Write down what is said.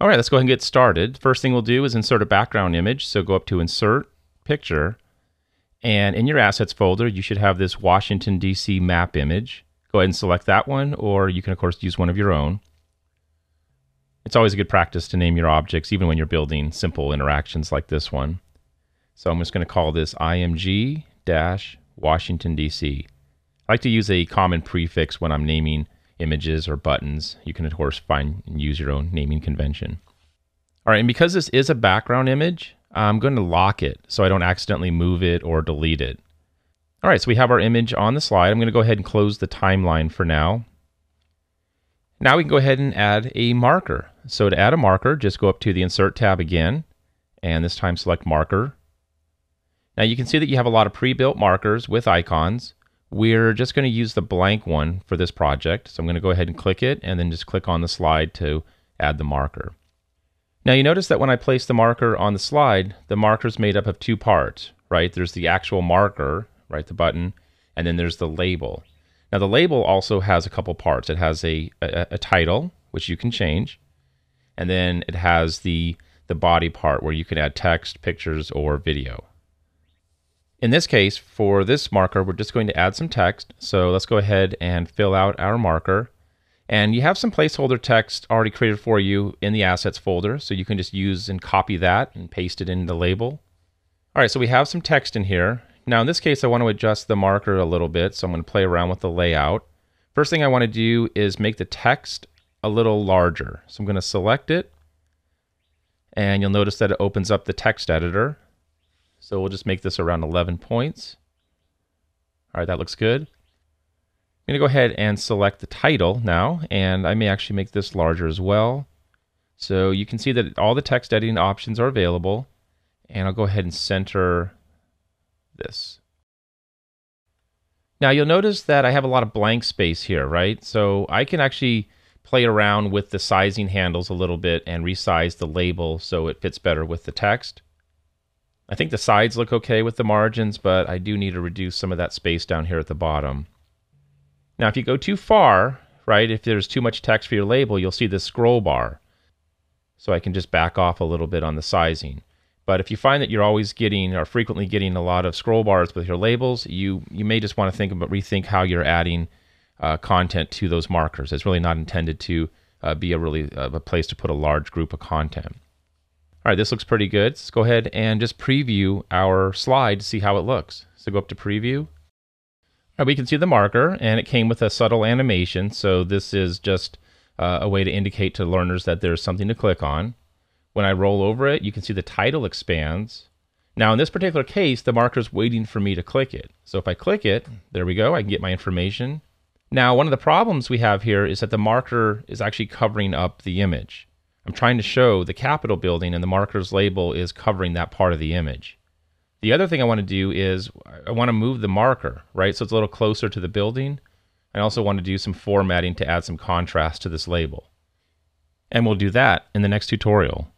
All right, let's go ahead and get started. First thing we'll do is insert a background image. So go up to Insert, Picture, and in your Assets folder, you should have this Washington, D.C. map image. Go ahead and select that one, or you can, of course, use one of your own. It's always a good practice to name your objects, even when you're building simple interactions like this one. So I'm just going to call this IMG Washington, D.C. I like to use a common prefix when I'm naming images or buttons. You can, of course, find and use your own naming convention. All right, and because this is a background image, I'm going to lock it so I don't accidentally move it or delete it. All right, so we have our image on the slide. I'm going to go ahead and close the timeline for now. Now we can go ahead and add a marker. So to add a marker, just go up to the Insert tab again, and this time select Marker. Now you can see that you have a lot of pre-built markers with icons. We're just going to use the blank one for this project. So I'm going to go ahead and click it and then just click on the slide to add the marker. Now you notice that when I place the marker on the slide, the marker is made up of two parts, right? There's the actual marker, right, the button, and then there's the label. Now the label also has a couple parts. It has a, a, a title, which you can change, and then it has the, the body part where you can add text, pictures, or video. In this case, for this marker, we're just going to add some text. So let's go ahead and fill out our marker. And you have some placeholder text already created for you in the assets folder. So you can just use and copy that and paste it in the label. All right, so we have some text in here. Now in this case, I want to adjust the marker a little bit. So I'm going to play around with the layout. First thing I want to do is make the text a little larger. So I'm going to select it. And you'll notice that it opens up the text editor. So we'll just make this around 11 points. All right, that looks good. I'm going to go ahead and select the title now, and I may actually make this larger as well. So you can see that all the text editing options are available, and I'll go ahead and center this. Now you'll notice that I have a lot of blank space here, right? So I can actually play around with the sizing handles a little bit and resize the label so it fits better with the text. I think the sides look okay with the margins, but I do need to reduce some of that space down here at the bottom. Now, if you go too far, right, if there's too much text for your label, you'll see this scroll bar. So I can just back off a little bit on the sizing. But if you find that you're always getting or frequently getting a lot of scroll bars with your labels, you, you may just want to think about rethink how you're adding uh, content to those markers. It's really not intended to uh, be a really uh, a place to put a large group of content. All right, this looks pretty good. Let's go ahead and just preview our slide to see how it looks. So go up to preview. All right, we can see the marker and it came with a subtle animation. So this is just uh, a way to indicate to learners that there's something to click on. When I roll over it, you can see the title expands. Now in this particular case, the marker is waiting for me to click it. So if I click it, there we go, I can get my information. Now, one of the problems we have here is that the marker is actually covering up the image. I'm trying to show the Capitol building and the marker's label is covering that part of the image. The other thing I want to do is I want to move the marker, right? So it's a little closer to the building. I also want to do some formatting to add some contrast to this label. And we'll do that in the next tutorial.